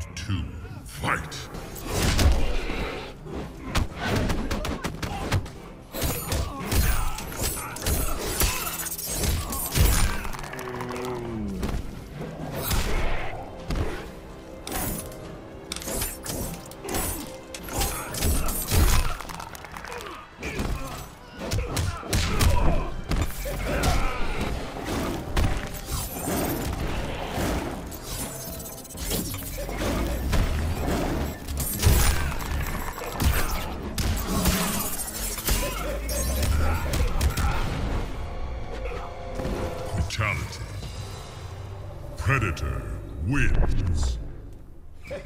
Round two, fight! Fatality. Predator wins.